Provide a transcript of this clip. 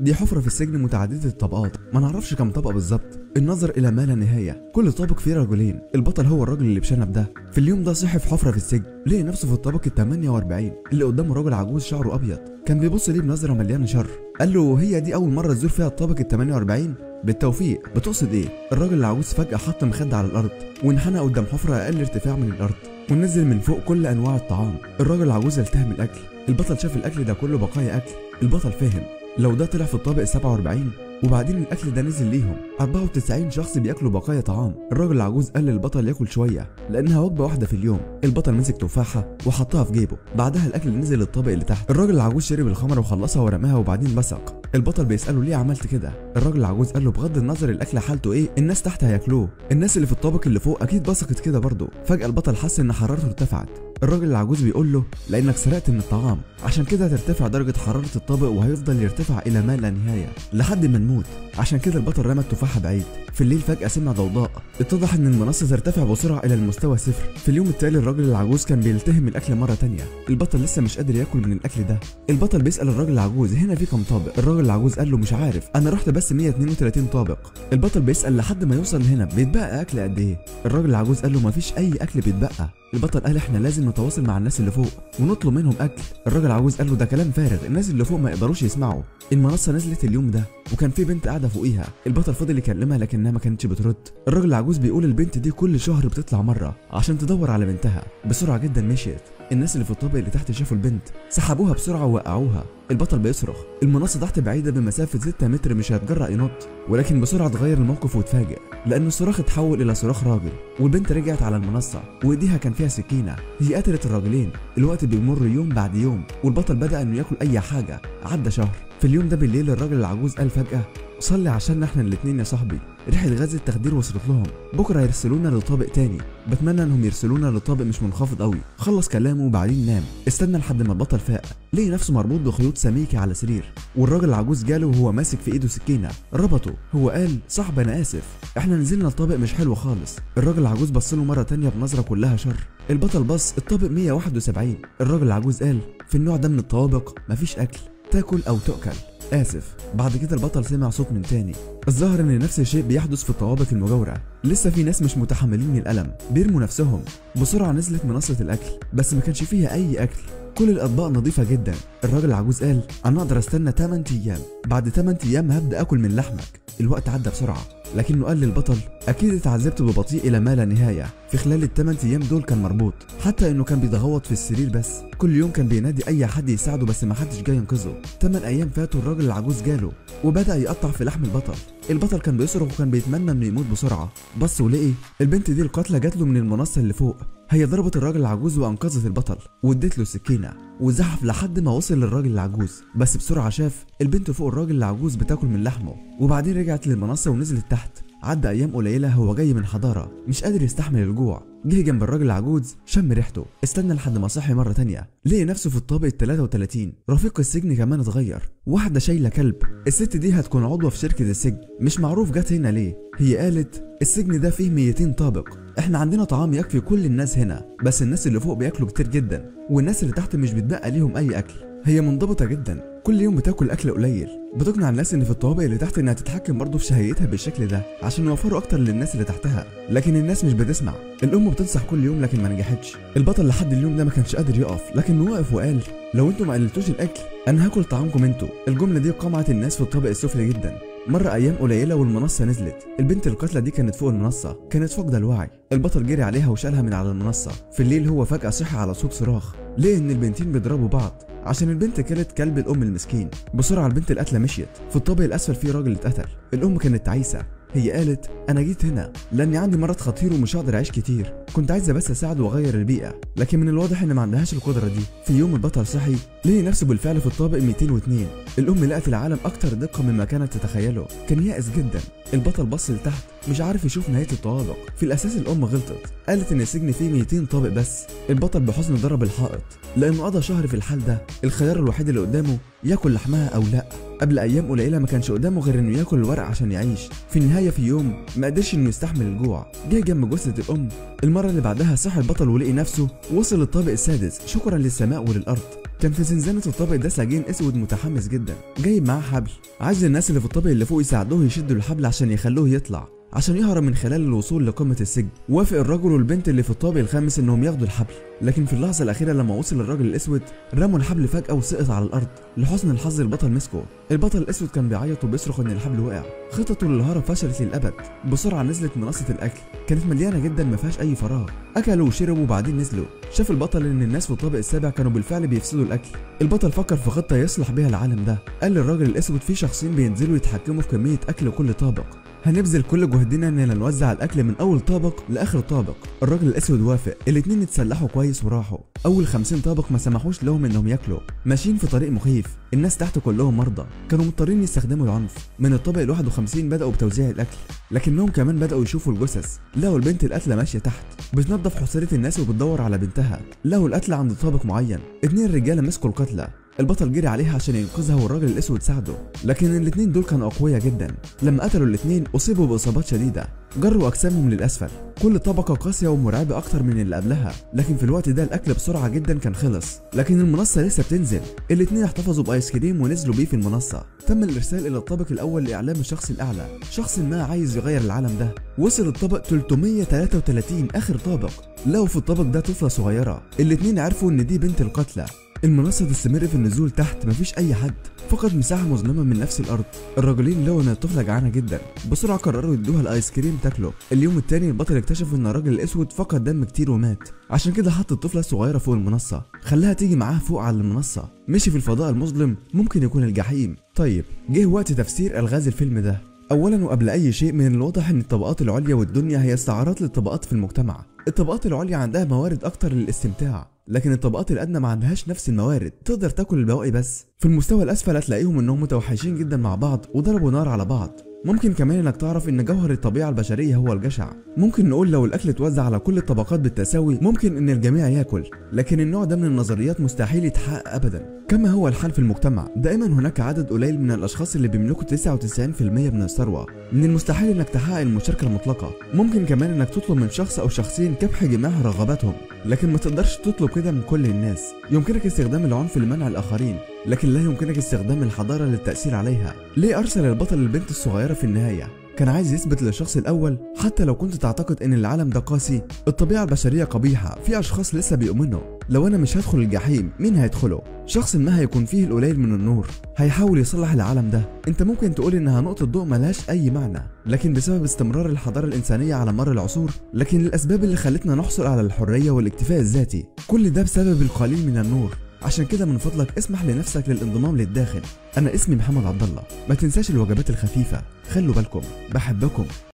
دي حفرة في السجن متعددة الطبقات. ما نعرفش كم طبقة بالظبط. النظر إلى ما لا نهاية. كل طابق فيه رجلين. البطل هو الراجل اللي بشنب ده. في اليوم ده صحي في حفرة في السجن. لقي نفسه في الطابق ال 48 اللي قدامه راجل عجوز شعره أبيض. كان بيبص ليه بنظرة مليانة شر. قال له هي دي أول مرة تزور فيها الطابق ال 48 بالتوفيق. بتقصد إيه؟ الراجل العجوز فجأة حط مخدة على الأرض وانحنى قدام حفرة أقل ارتفاع من الأرض ونزل من فوق كل أنواع الطعام. الراجل العجوز التهم الأكل. البطل شاف الأكل ده كله بقايا أكل. البطل فهم. لو ده طلع في الطابق ال 47 وبعدين الأكل ده نزل ليهم 94 شخص بياكلوا بقايا طعام. الراجل العجوز قال للبطل ياكل شوية لأنها وجبة واحدة في اليوم. البطل مسك تفاحة وحطها في جيبه. بعدها الأكل نزل الطابق اللي تحت. الراجل العجوز شرب الخمره وخلصها ورماها وبعدين بصق. البطل بيسأله ليه عملت كده؟ الراجل العجوز قال له بغض النظر الأكل حالته إيه الناس تحت هياكلوه. الناس اللي في الطابق اللي فوق أكيد بصقت كده برضه. فجأة البطل حس إن حرارته ارتفعت. الراجل العجوز بيقول له لأنك سرقت من الطعام. عشان كده هترتفع درجة حرارة الطابق وهيفضل يرتفع إلى ما لا نهاية لحد ما نموت. عشان كده البطل رمى التفاحة بعيد. في الليل فجأة سمع ضوضاء. اتضح إن المنصة ترتفع بسرعة إلى المستوى صفر. في اليوم التالي الراجل العجوز كان بيلتهم الأكل مرة تانية. البطل لسه مش قادر ياكل من الأكل ده. البطل بيسأل الراجل العجوز هنا في كام طابق؟ الراجل العجوز قال له مش عارف. أنا رحت بس 132 طابق. البطل بيسأل لحد ما يوصل هنا بيتبقى أكل قد إيه؟ الراجل العجوز قال له مفيش أي أكل بيتبقى. البطل قال إحنا لازم نتواصل مع الناس اللي فوق ونطلب منهم أكل. الراجل العجوز قال له ده كلام فارغ الناس اللي فوق ما يقدروش يسمعوا. المنصة نزلت اليوم ده وكان في بنت قاعدة فوقيها. البطل فضل يكلمها لكنها ما كانتش بترد. الراجل العجوز بيقول البنت دي كل شهر بتطلع مرة عشان تدور على بنتها. بسرعة جدا مشيت. الناس اللي في الطابق اللي تحت شافوا البنت سحبوها بسرعة ووقعوها. البطل بيصرخ. المنصة تحت بعيدة بمسافة 6 متر مش هيتجرأ ينط ولكن بسرعة اتغير الموقف واتفاجئ لأن الصراخ اتحول إلى صراخ راجل والبنت رجعت على المنصة وإيديها كان فيها سكينة. هي قتلت الراجلين. الوقت بيمر يوم بعد يوم والبطل بدأ إنه ياكل أي حاجة. عدى شهر. في اليوم ده بالليل الراجل العجوز قال فجأة صلي عشان إحنا الاتنين يا صاحبي. ريحة غاز التخدير وصلت لهم. بكرة هيرسلونا لطابق تاني. بتمنى انهم يرسلونا لطابق مش منخفض قوي. خلص كلامه وبعدين نام. استنى لحد ما البطل فاق. لقي نفسه مربوط بخيوط سميكة على سرير. والراجل العجوز جاله وهو ماسك في ايده سكينة. ربطه. هو قال صاحبي أنا آسف. إحنا نزلنا الطابق مش حلو خالص. الراجل العجوز بص له مرة تانية بنظرة كلها شر. البطل بص الطابق 171 الراجل العجوز قال في النوع ده من الطوابق مفيش أكل. تاكل أو تؤكل. آسف بعد كده البطل سمع صوت من تاني. الظاهر إن نفس الشيء بيحدث في الطوابق المجاورة. لسه في ناس مش متحملين الألم. بيرموا نفسهم. بسرعة نزلت منصة الأكل. بس ما كانش فيها أي أكل. كل الأطباق نظيفة جدا. الراجل العجوز قال أنا أقدر أستنى 8 أيام. بعد 8 أيام هبدأ أكل من لحمك. الوقت عدى بسرعة. لكنه قال للبطل أكيد اتعذبت ببطيء إلى ما لا نهاية. في خلال الثمان أيام دول كان مربوط. حتى إنه كان بيتغوط في السرير بس. كل يوم كان بينادي أي حد يساعده بس ما حدش جاي ينقذه. 8 أيام فاتوا الراجل العجوز جاله وبدأ يقطع في لحم البطل. البطل كان بيصرخ وكان بيتمنى إنه يموت بسرعة. بص ولقي البنت دي القاتلة جات له من المنصة اللي فوق. هي ضربت الراجل العجوز وأنقذت البطل وادت له سكينه وزحف لحد ما وصل للراجل العجوز. بس بسرعة شاف البنت فوق الراجل العجوز بتاكل من لحمه وبعدين رجعت للمنصة ونزلت تحت. عدى أيام قليلة هو جاي من حضارة مش قادر يستحمل الجوع. جه جنب الراجل العجوز شم ريحته استنى لحد ما صحي مرة تانية لقي نفسه في الطابق ال 33 رفيق السجن كمان اتغير. واحدة شايلة كلب. الست دي هتكون عضوة في شركة السجن. مش معروف جت هنا ليه. هي قالت السجن ده فيه 200 طابق. إحنا عندنا طعام يكفي كل الناس هنا بس الناس اللي فوق بياكلوا كتير جدا والناس اللي تحت مش بتبقى ليهم أي أكل. هي منضبطة جدا. كل يوم بتاكل أكل قليل. بتقنع الناس اللي في الطوابق اللي تحت إنها تتحكم برضه في شهيتها بالشكل ده عشان يوفروا أكتر للناس اللي تحتها. لكن الناس مش بتسمع. الأم بتنصح كل يوم لكن ما نجحتش. البطل لحد اليوم ده ما كانش قادر يقف لكنه وقف وقال لو أنتوا ما قللتوش الأكل أنا هاكل طعامكم أنتوا. الجملة دي قمعت الناس في الطابق السفلي جدا. مر أيام قليلة والمنصة نزلت. البنت القاتله دي كانت فوق المنصة كانت فاقدة الوعي. البطل جري عليها وشالها من على المنصة. في الليل هو فجأة صحي على صوت صراخ. ليه إن البنتين بيضربوا بعض؟ عشان البنت كلت كلب الأم المسكين. بسرعة البنت القاتله مشيت. في الطابق الأسفل في راجل اتقتل. الأم كانت تعيسه هي قالت أنا جيت هنا. لأني عندي مرض خطير ومش هقدر أعيش كتير. كنت عايزة بس أساعد وأغير البيئة لكن من الواضح إن ما عندهاش القدرة دي. في يوم البطل صحي لقي نفسه بالفعل في الطابق 202 الأم لقت العالم أكتر دقة مما كانت تتخيله. كان يائس جدا. البطل بص لتحت مش عارف يشوف نهاية الطوابق في الأساس الأم غلطت. قالت إن السجن فيه 200 طابق بس. البطل بحزن ضرب الحائط. لأنه قضى شهر في الحال ده الخيار الوحيد اللي قدامه ياكل لحمها أو لأ. قبل أيام قليلة ما كانش قدامه غير إنه ياكل الورق عشان يعيش. في النهاية في يوم ما قدرش إنه يستحمل الجوع. جه جنب جثة الأم. المرة اللي بعدها صحى البطل ولقي نفسه وصل للطابق السادس. شكرا للسماء وللأرض. كان في زنزانة الطابق ده سجين أسود متحمس جدا. جايب معاه حبل. عايز الناس اللي في الطابق اللي فوق يساعدوه يشدوا الحبل عشان يخلوه يطلع. عشان يهرب من خلال الوصول لقمة السجن. وافق الرجل والبنت اللي في الطابق الخامس إنهم ياخدوا الحبل. لكن في اللحظة الأخيرة لما وصل الراجل الأسود رموا الحبل فجأة وسقط على الأرض. لحسن الحظ البطل مسكه. البطل الأسود كان بيعيط وبيصرخ إن الحبل وقع. خطته للهرب فشلت للأبد. بسرعة نزلت منصة الأكل. كانت مليانة جدا ما فيهاش أي فراغ. أكلوا وشربوا وبعدين نزلوا. شاف البطل إن الناس في الطابق السابع كانوا بالفعل بيفسدوا الأكل. البطل فكر في خطة يصلح بيها العالم ده. قال للراجل الأسود في شخصين بينزلوا يتحكموا في كمية أكل كل طابق. هنبذل كل جهدنا اننا نوزع الأكل من أول طابق لآخر طابق. الراجل الأسود وافق الاتنين اتسلحوا كويس وراحوا. أول 50 طابق ما سمحوش لهم إنهم ياكلوا. ماشيين في طريق مخيف الناس تحت كلهم مرضى. كانوا مضطرين يستخدموا العنف. من الطابق ال 51 بدأوا بتوزيع الأكل. لكنهم كمان بدأوا يشوفوا الجثث. لقوا البنت القاتله ماشية تحت. بتنظف حصيرة الناس وبتدور على بنتها. لقوا القتلة عند طابق معين. اتنين رجالة مسكوا القتلة. البطل جري عليها عشان ينقذها والراجل الأسود ساعده. لكن الاتنين دول كانوا أقوياء جدا. لما قتلوا الاتنين أصيبوا بإصابات شديدة. جروا أجسامهم للأسفل. كل طبقة قاسية ومرعبة أكتر من اللي قبلها. لكن في الوقت ده الأكل بسرعة جدا كان خلص. لكن المنصة لسه بتنزل. الاتنين احتفظوا بآيس كريم ونزلوا بيه في المنصة. تم الإرسال إلى الطابق الأول لإعلام الشخص الأعلى. شخص ما عايز يغير العالم ده. وصل الطابق 333 آخر طابق. لقوا في الطابق ده طفلة صغيرة. الاتنين عرفوا إن دي بنت القتلى. المنصة تستمر في النزول تحت. مفيش أي حد. فقط مساحة مظلمة من نفس الأرض. الراجلين لقوا إن الطفلة جعانة جدا. بسرعة قرروا يدوها الآيس كريم تاكله. اليوم التاني البطل اكتشف إن الراجل الأسود فقد دم كتير ومات. عشان كده حط الطفلة الصغيرة فوق المنصة. خلاها تيجي معاه فوق على المنصة. مشي في الفضاء المظلم ممكن يكون الجحيم. طيب جه وقت تفسير ألغاز الفيلم ده. اولا وقبل أي شيء من الواضح إن الطبقات العليا والدنيا هي استعارات للطبقات في المجتمع. الطبقات العليا عندها موارد أكتر للاستمتاع لكن الطبقات الأدنى ما عندهاش نفس الموارد. تقدر تاكل البواقي بس. في المستوى الأسفل هتلاقيهم إنهم متوحشين جدا مع بعض وضربوا نار على بعض. ممكن كمان إنك تعرف إن جوهر الطبيعة البشرية هو الجشع. ممكن نقول لو الأكل اتوزع على كل الطبقات بالتساوي ممكن إن الجميع ياكل. لكن النوع ده من النظريات مستحيل يتحقق ابدا. كما هو الحال في المجتمع دائما هناك عدد قليل من الأشخاص اللي بيملكوا 99% من الثروة. من المستحيل إنك تحقق المشاركة المطلقة. ممكن كمان إنك تطلب من شخص أو شخصين كبح جميع رغباتهم. لكن ما تقدرش تطلب كده من كل الناس. يمكنك استخدام العنف لمنع الآخرين. لكن لا يمكنك استخدام الحضارة للتأثير عليها. ليه أرسل البطل البنت الصغيرة في النهاية؟ كان عايز يثبت للشخص الأول حتى لو كنت تعتقد إن العالم ده قاسي. الطبيعة البشرية قبيحة في أشخاص لسه بيؤمنوا. لو أنا مش هدخل الجحيم مين هيدخله؟ شخص ما هيكون فيه القليل من النور. هيحاول يصلح العالم ده. أنت ممكن تقول إنها نقطة ضوء ملهاش أي معنى. لكن بسبب استمرار الحضارة الإنسانية على مر العصور لكن الاسباب اللي خلتنا نحصل على الحرية والاكتفاء الذاتي كل ده بسبب القليل من النور. عشان كده من فضلك اسمح لنفسك للانضمام للداخل. أنا اسمي محمد عبد الله ما تنساش الوجبات الخفيفة. خلوا بالكم. بحبكم.